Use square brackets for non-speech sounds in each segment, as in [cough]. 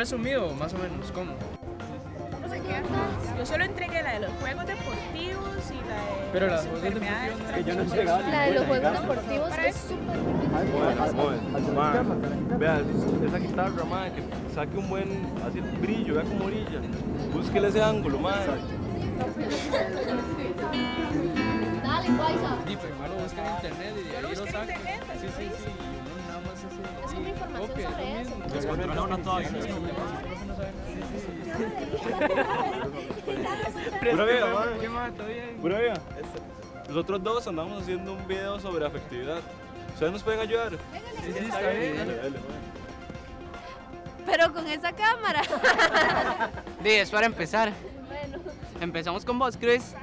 resumido, más o menos, ¿cómo? No sé qué. Yo solo entregué la de los juegos deportivos y la de Pero las enfermedades. yo no La de los juegos deportivos es súper Vea, esa guitarra, madre, que saque un buen, así brillo, vea cómo brilla. Búsquele ese ángulo, madre. Dale, Guaysa. Sí, primero busca en internet y de ahí lo saca. internet, Sí, sí, sí. Es una información sobre eso. mismo. Descontrolado no todavía. Pura vida. ¿Qué más? ¿Todavía hay? Pura vida. Nosotros dos andamos haciendo un video sobre afectividad. ¿Ustedes nos pueden ayudar? Sí, sí, está bien. Dale, dale, madre. Pero con esa cámara. [laughs] Di, es para empezar. bueno. Empezamos con vos, Chris.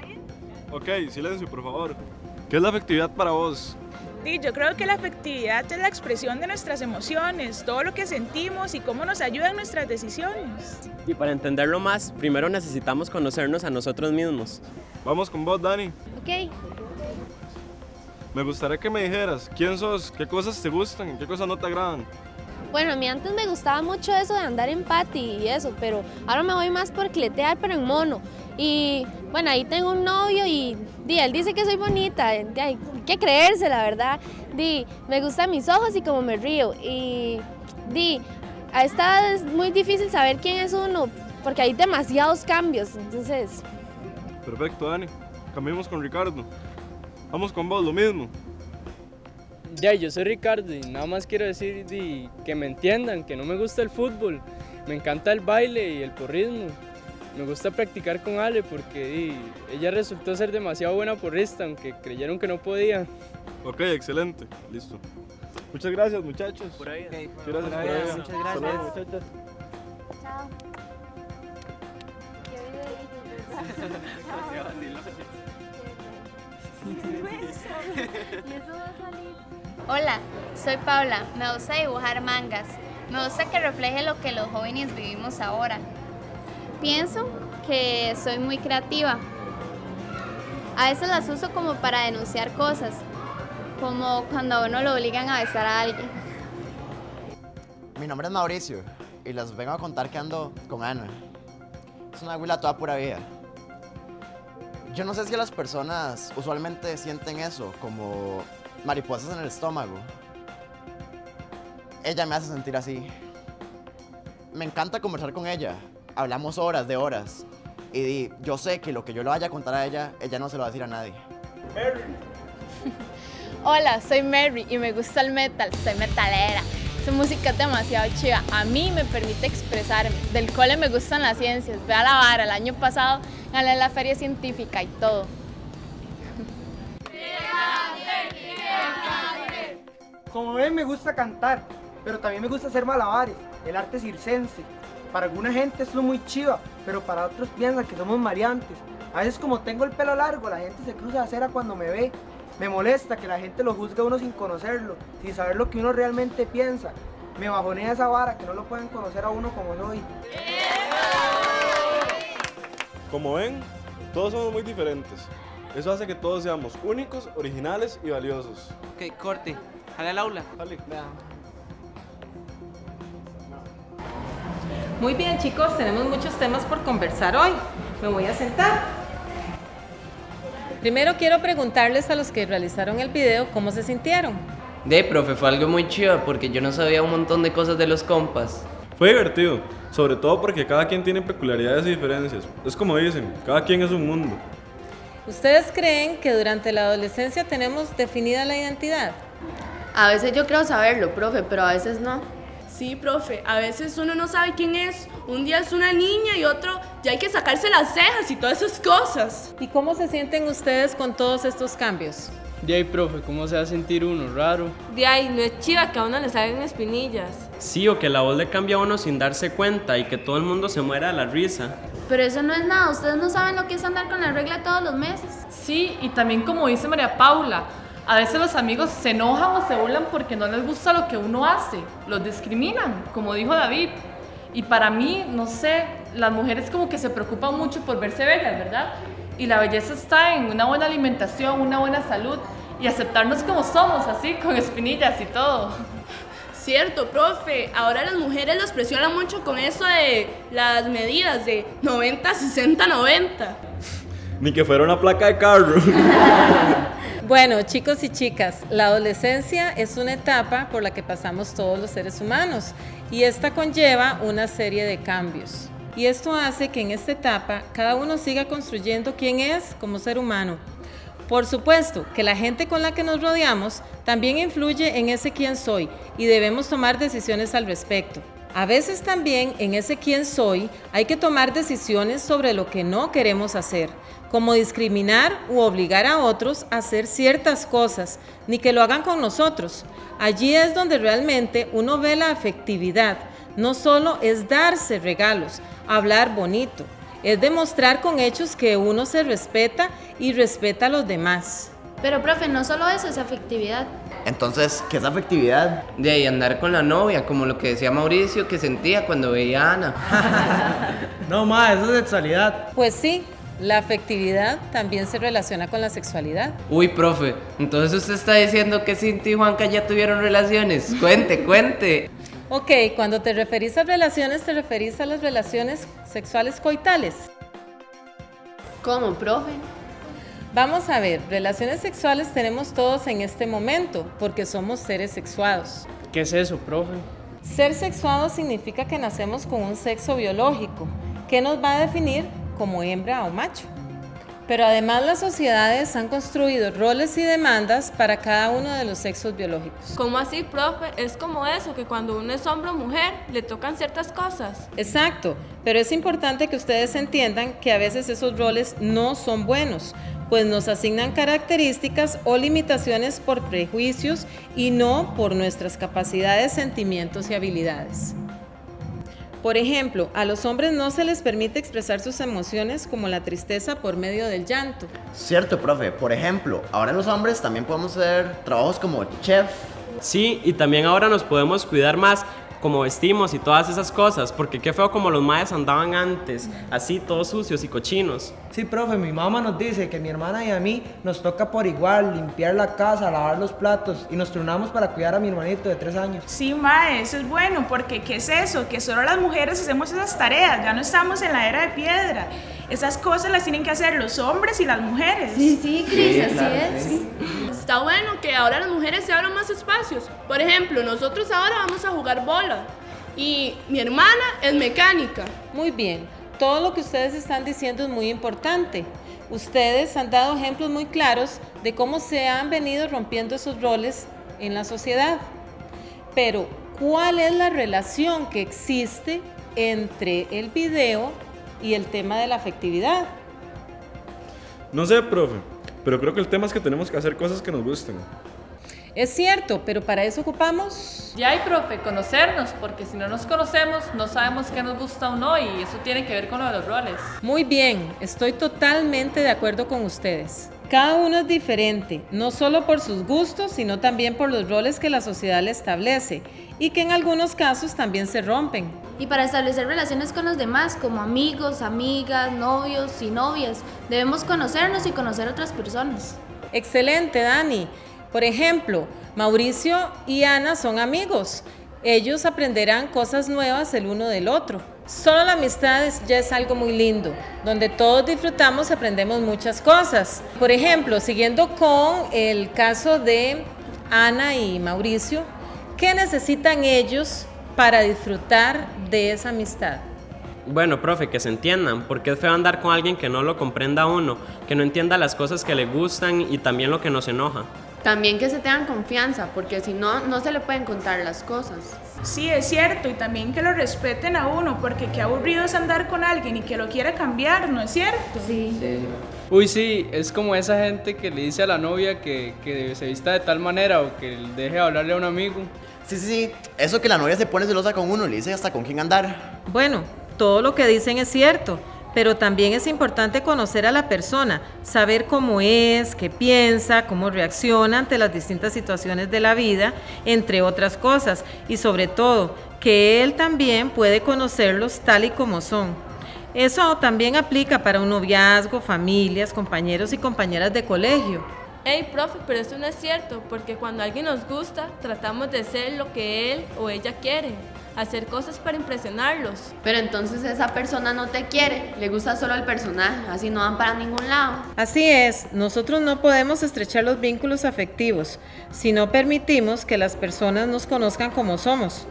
Ok, silencio, por favor. ¿Qué es la afectividad para vos? Sí, yo creo que la afectividad es la expresión de nuestras emociones, todo lo que sentimos y cómo nos ayudan nuestras decisiones. Y para entenderlo más, primero necesitamos conocernos a nosotros mismos. Vamos con vos, Dani. Ok. Me gustaría que me dijeras quién sos, qué cosas te gustan, qué cosas no te agradan. Bueno, a mí antes me gustaba mucho eso de andar en pati y eso, pero ahora me voy más por cletear, pero en mono. Y bueno, ahí tengo un novio y di, él dice que soy bonita, hay que creerse, la verdad. Di, me gustan mis ojos y como me río. Y di, a esta es muy difícil saber quién es uno, porque hay demasiados cambios. Entonces, Perfecto, Dani. Cambiemos con Ricardo. Vamos con vos, lo mismo. Ya, yo soy Ricardo y nada más quiero decir di, que me entiendan, que no me gusta el fútbol, me encanta el baile y el porrismo. Me gusta practicar con Ale porque di, ella resultó ser demasiado buena porrista, aunque creyeron que no podía. Ok, excelente. Listo. Muchas gracias, muchachos. Por ahí. Muchas gracias, Por por ahí, ahí. muchas luego, gracias. muchachos. chao. [laughs] Hola, soy Paula. Me gusta dibujar mangas. Me gusta que refleje lo que los jóvenes vivimos ahora. Pienso que soy muy creativa. A veces las uso como para denunciar cosas, como cuando a uno lo obligan a besar a alguien. Mi nombre es Mauricio y les vengo a contar que ando con Ana. Es una huila toda pura vida. Yo no sé si las personas usualmente sienten eso, como mariposas en el estómago. Ella me hace sentir así. Me encanta conversar con ella. Hablamos horas de horas. Y yo sé que lo que yo le vaya a contar a ella, ella no se lo va a decir a nadie. [laughs] Hola, soy Mary y me gusta el metal. Soy metalera. Su música es demasiado chiva. A mí me permite expresarme. Del cole me gustan las ciencias. Ve a la vara. El año pasado gané la feria científica y todo. Como ven, me gusta cantar, pero también me gusta hacer malabares, el arte circense. Para alguna gente es muy chiva, pero para otros piensan que somos maleantes. A veces como tengo el pelo largo, la gente se cruza de acera cuando me ve. Me molesta que la gente lo juzgue a uno sin conocerlo, sin saber lo que uno realmente piensa. Me bajonea esa vara, que no lo pueden conocer a uno como soy. Como ven, todos somos muy diferentes. Eso hace que todos seamos únicos, originales y valiosos. Ok, corte. Jale al aula. Dale. Muy bien chicos, tenemos muchos temas por conversar hoy. Me voy a sentar. Primero quiero preguntarles a los que realizaron el video cómo se sintieron. De, profe, fue algo muy chido porque yo no sabía un montón de cosas de los compas. Fue divertido, sobre todo porque cada quien tiene peculiaridades y diferencias. Es como dicen, cada quien es un mundo. ¿Ustedes creen que durante la adolescencia tenemos definida la identidad? A veces yo creo saberlo, profe, pero a veces no. Sí, profe, a veces uno no sabe quién es. Un día es una niña y otro ya hay que sacarse las cejas y todas esas cosas. ¿Y cómo se sienten ustedes con todos estos cambios? De ahí, profe, ¿cómo se va a sentir uno? Raro. De ahí, no es chiva que a uno le salgan espinillas. Sí, o que la voz le cambia a uno sin darse cuenta y que todo el mundo se muera de la risa. Pero eso no es nada, ustedes no saben lo que es andar con la regla todos los meses. Sí, y también como dice María Paula, a veces los amigos se enojan o se burlan porque no les gusta lo que uno hace, los discriminan, como dijo David. Y para mí, no sé, las mujeres como que se preocupan mucho por verse bellas, ¿verdad? Y la belleza está en una buena alimentación, una buena salud y aceptarnos como somos, así, con espinillas y todo. Cierto, profe. Ahora las mujeres los presionan mucho con eso de las medidas de 90, 60, 90. Ni que fuera una placa de carro. [laughs] Bueno, chicos y chicas, la adolescencia es una etapa por la que pasamos todos los seres humanos y esta conlleva una serie de cambios. Y esto hace que en esta etapa cada uno siga construyendo quién es como ser humano. Por supuesto que la gente con la que nos rodeamos también influye en ese quién soy y debemos tomar decisiones al respecto. A veces también en ese quién soy hay que tomar decisiones sobre lo que no queremos hacer, como discriminar u obligar a otros a hacer ciertas cosas, ni que lo hagan con nosotros. Allí es donde realmente uno ve la afectividad. No solo es darse regalos, hablar bonito, es demostrar con hechos que uno se respeta y respeta a los demás. Pero, profe, no solo eso es afectividad. Entonces, ¿qué es afectividad? De ahí andar con la novia, como lo que decía Mauricio que sentía cuando veía a Ana. [laughs] No, ma, eso es sexualidad. Pues sí, la afectividad también se relaciona con la sexualidad. Uy, profe, entonces usted está diciendo que Cintia y Juanca ya tuvieron relaciones. Cuente, [laughs] cuente. Ok, cuando te referís a relaciones, te referís a las relaciones sexuales coitales. ¿Cómo, profe? Vamos a ver, relaciones sexuales tenemos todos en este momento porque somos seres sexuados. ¿Qué es eso, profe? Ser sexuado significa que nacemos con un sexo biológico que nos va a definir como hembra o macho. Pero además las sociedades han construido roles y demandas para cada uno de los sexos biológicos. ¿Cómo así, profe? Es como eso, que cuando uno es hombre o mujer, le tocan ciertas cosas. Exacto, pero es importante que ustedes entiendan que a veces esos roles no son buenos, pues nos asignan características o limitaciones por prejuicios y no por nuestras capacidades, sentimientos y habilidades. Por ejemplo, a los hombres no se les permite expresar sus emociones como la tristeza por medio del llanto. Cierto, profe. Por ejemplo, ahora los hombres también podemos hacer trabajos como chef. Sí, y también ahora nos podemos cuidar más como vestimos y todas esas cosas, porque qué feo como los maes andaban antes, así todos sucios y cochinos. Sí, profe, mi mamá nos dice que mi hermana y a mí nos toca por igual limpiar la casa, lavar los platos y nos turnamos para cuidar a mi hermanito de tres años. Sí, mae, eso es bueno, porque ¿qué es eso? Que solo las mujeres hacemos esas tareas, ya no estamos en la era de piedra. Esas cosas las tienen que hacer los hombres y las mujeres. Sí, sí, Cris, así es. Está bueno que ahora las mujeres se abran más espacios. Por ejemplo, nosotros ahora vamos a jugar bola y mi hermana es mecánica. Muy bien, todo lo que ustedes están diciendo es muy importante. Ustedes han dado ejemplos muy claros de cómo se han venido rompiendo esos roles en la sociedad. Pero, ¿cuál es la relación que existe entre el video y el tema de la afectividad? No sé, profe, pero creo que el tema es que tenemos que hacer cosas que nos gusten. Es cierto, pero para eso ocupamos... Ya hay, profe, conocernos, porque si no nos conocemos, no sabemos qué nos gusta o no, y eso tiene que ver con lo de los roles. Muy bien, estoy totalmente de acuerdo con ustedes. Cada uno es diferente, no solo por sus gustos, sino también por los roles que la sociedad le establece y que en algunos casos también se rompen. Y para establecer relaciones con los demás, como amigos, amigas, novios y novias, debemos conocernos y conocer otras personas. Excelente, Dani. Por ejemplo, Mauricio y Ana son amigos. Ellos aprenderán cosas nuevas el uno del otro. Solo la amistad es- ya es algo muy lindo, donde todos disfrutamos y aprendemos muchas cosas. Por ejemplo, siguiendo con el caso de Ana y Mauricio, ¿qué necesitan ellos para disfrutar de esa amistad? Bueno, profe, que se entiendan, porque es feo andar con alguien que no lo comprenda a uno, que no entienda las cosas que le gustan y también lo que nos enoja. También que se tengan confianza, porque si no, no se le pueden contar las cosas. Sí, es cierto, y también que lo respeten a uno, porque qué aburrido es andar con alguien y que lo quiera cambiar, ¿no es cierto? Sí. Uy, sí, es como esa gente que le dice a la novia que, que se vista de tal manera o que deje de hablarle a un amigo. Sí, sí, sí. Eso que la novia se pone celosa con uno, le dice hasta con quién andar. Bueno, todo lo que dicen es cierto, pero también es importante conocer a la persona, saber cómo es, qué piensa, cómo reacciona ante las distintas situaciones de la vida, entre otras cosas, y sobre todo, que él también puede conocerlos tal y como son. Eso también aplica para un noviazgo, familias, compañeros y compañeras de colegio. Hey, profe, pero eso no es cierto, porque cuando alguien nos gusta, tratamos de ser lo que él o ella quiere, hacer cosas para impresionarlos. Pero entonces esa persona no te quiere, le gusta solo el personaje, así no van para ningún lado. Así es, nosotros no podemos estrechar los vínculos afectivos si no permitimos que las personas nos conozcan como somos,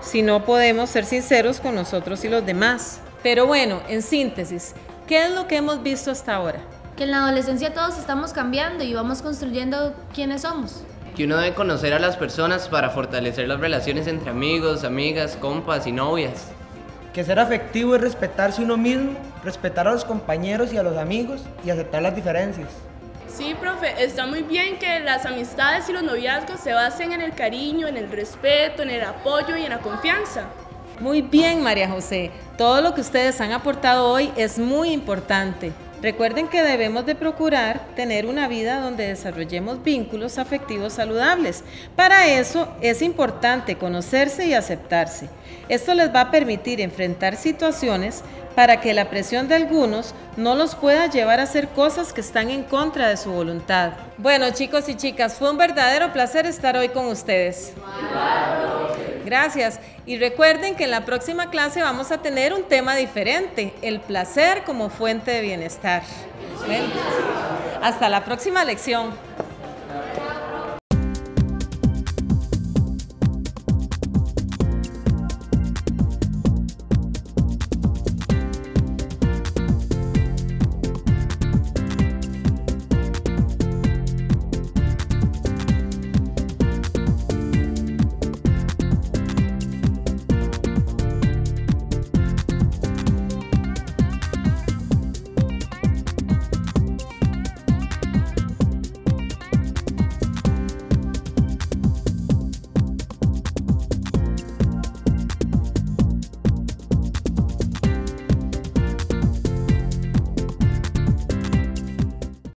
si no podemos ser sinceros con nosotros y los demás. Pero bueno, en síntesis, ¿qué es lo que hemos visto hasta ahora? Que en la adolescencia todos estamos cambiando y vamos construyendo quiénes somos. Que uno debe conocer a las personas para fortalecer las relaciones entre amigos, amigas, compas y novias. Que ser afectivo es respetarse uno mismo, respetar a los compañeros y a los amigos y aceptar las diferencias. Sí, profe, está muy bien que las amistades y los noviazgos se basen en el cariño, en el respeto, en el apoyo y en la confianza. Muy bien, María José. Todo lo que ustedes han aportado hoy es muy importante. Recuerden que debemos de procurar tener una vida donde desarrollemos vínculos afectivos saludables. Para eso es importante conocerse y aceptarse. Esto les va a permitir enfrentar situaciones para que la presión de algunos no los pueda llevar a hacer cosas que están en contra de su voluntad. Bueno, chicos y chicas, fue un verdadero placer estar hoy con ustedes. Gracias. Y recuerden que en la próxima clase vamos a tener un tema diferente, el placer como fuente de bienestar. Hasta la próxima lección.